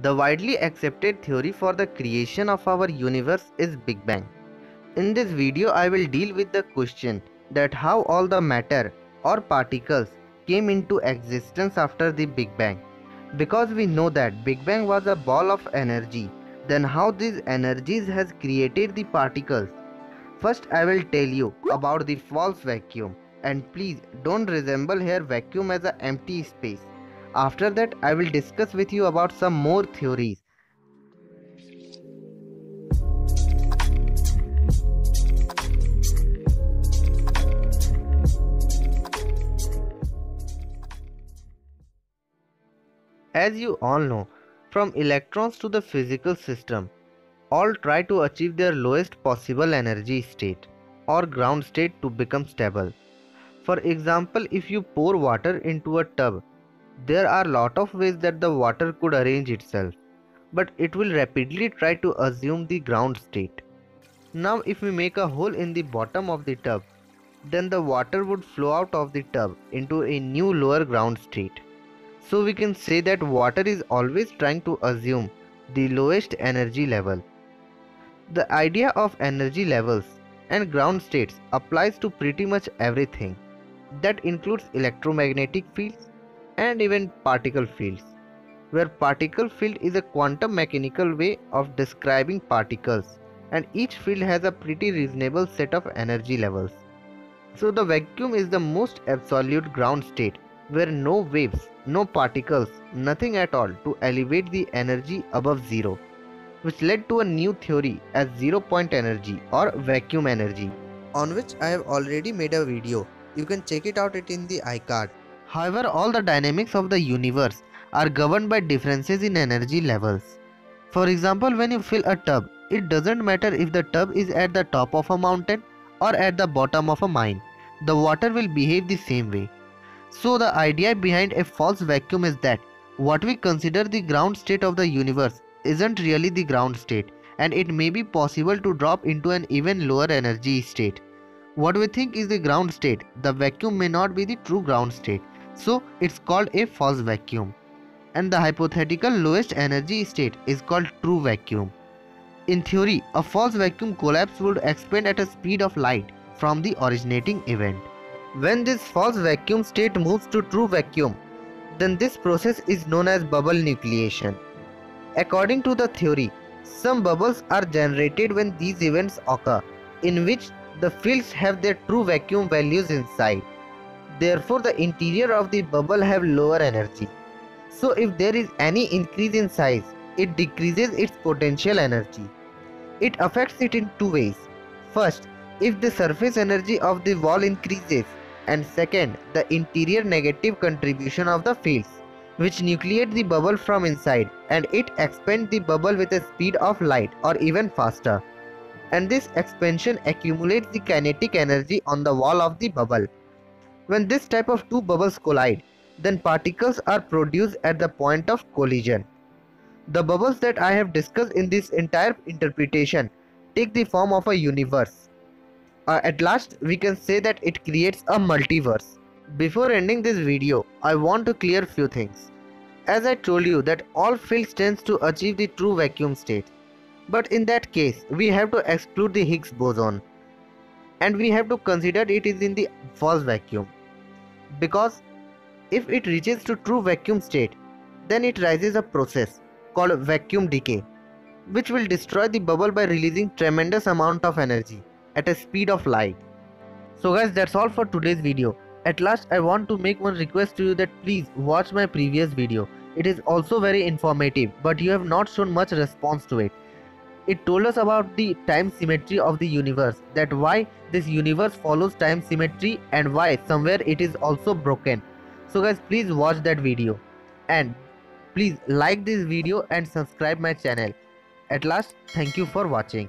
The widely accepted theory for the creation of our universe is Big Bang. In this video I will deal with the question that how all the matter or particles came into existence after the Big Bang. Because we know that Big Bang was a ball of energy, then how these energies has created the particles. First I will tell you about the false vacuum and please don't resemble here vacuum as an empty space. After that I will discuss with you about some more theories. As you all know, from electrons to the physical system, all try to achieve their lowest possible energy state or ground state to become stable. For example, if you pour water into a tub, there are lot of ways that the water could arrange itself, but it will rapidly try to assume the ground state. Now if we make a hole in the bottom of the tub, then the water would flow out of the tub into a new lower ground state. So we can say that water is always trying to assume the lowest energy level. The idea of energy levels and ground states applies to pretty much everything that includes electromagnetic fields and even particle fields where particle field is a quantum mechanical way of describing particles and each field has a pretty reasonable set of energy levels. So the vacuum is the most absolute ground state where no waves, no particles, nothing at all to elevate the energy above zero which led to a new theory as zero point energy or vacuum energy on which I have already made a video you can check it out it in the iCard. However, all the dynamics of the universe are governed by differences in energy levels. For example, when you fill a tub, it doesn't matter if the tub is at the top of a mountain or at the bottom of a mine. The water will behave the same way. So the idea behind a false vacuum is that what we consider the ground state of the universe isn't really the ground state and it may be possible to drop into an even lower energy state. What we think is the ground state, the vacuum may not be the true ground state. So it's called a false vacuum. And the hypothetical lowest energy state is called true vacuum. In theory, a false vacuum collapse would expand at a speed of light from the originating event. When this false vacuum state moves to true vacuum, then this process is known as bubble nucleation. According to the theory, some bubbles are generated when these events occur, in which the fields have their true vacuum values inside. Therefore, the interior of the bubble have lower energy. So if there is any increase in size, it decreases its potential energy. It affects it in two ways. First, if the surface energy of the wall increases and second, the interior negative contribution of the fields which nucleate the bubble from inside and it expands the bubble with a speed of light or even faster and this expansion accumulates the kinetic energy on the wall of the bubble. When this type of two bubbles collide, then particles are produced at the point of collision. The bubbles that I have discussed in this entire interpretation take the form of a universe. Uh, at last, we can say that it creates a multiverse. Before ending this video, I want to clear few things. As I told you that all fields tends to achieve the true vacuum state. But in that case, we have to exclude the Higgs boson and we have to consider it is in the false vacuum. Because if it reaches to true vacuum state, then it rises a process called vacuum decay which will destroy the bubble by releasing tremendous amount of energy at a speed of light. So guys that's all for today's video. At last I want to make one request to you that please watch my previous video. It is also very informative but you have not shown much response to it it told us about the time symmetry of the universe that why this universe follows time symmetry and why somewhere it is also broken. So guys please watch that video. And please like this video and subscribe my channel. At last thank you for watching